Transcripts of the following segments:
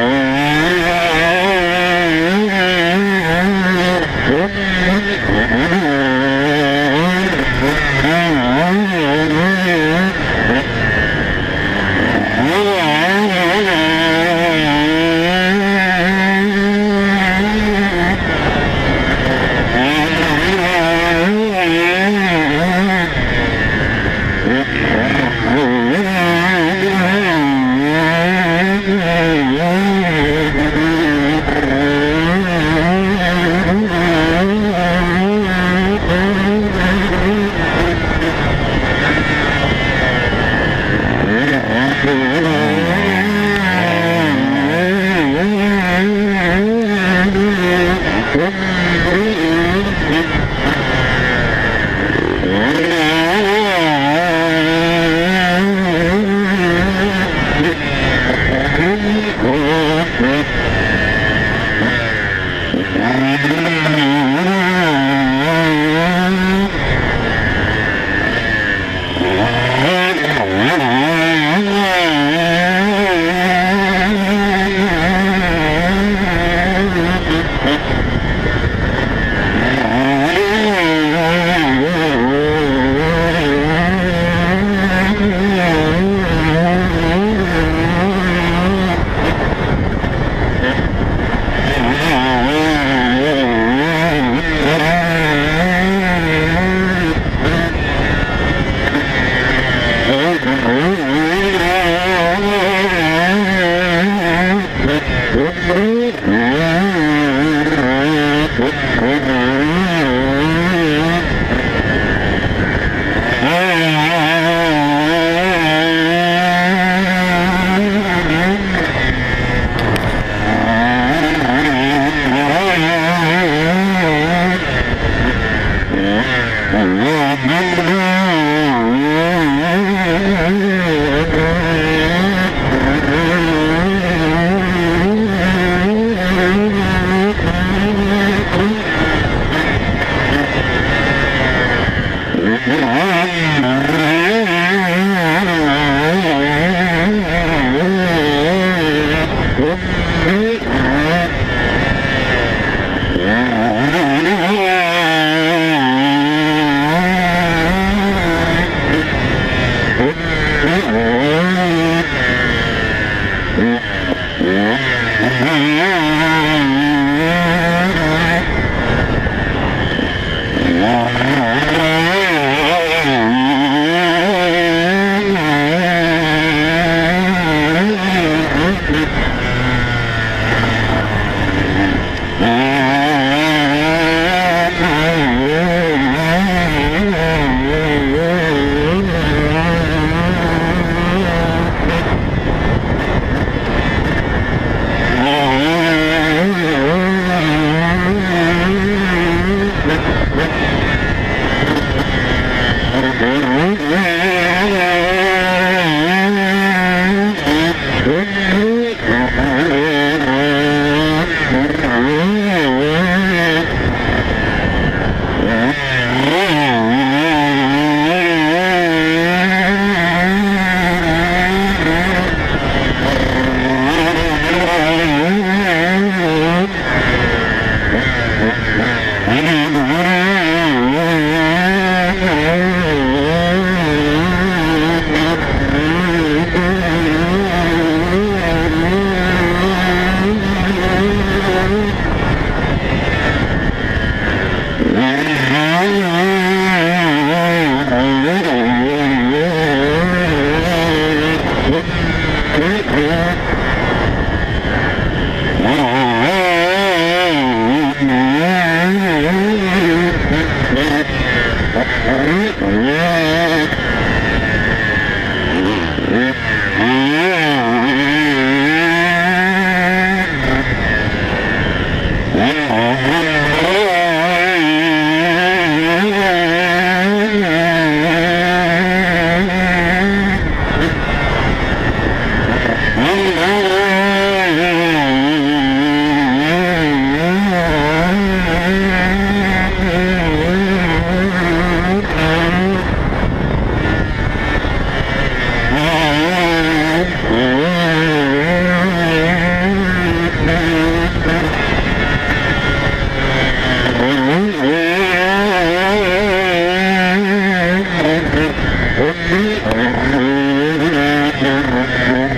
Yeah. Mm-hmm.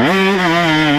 Oh,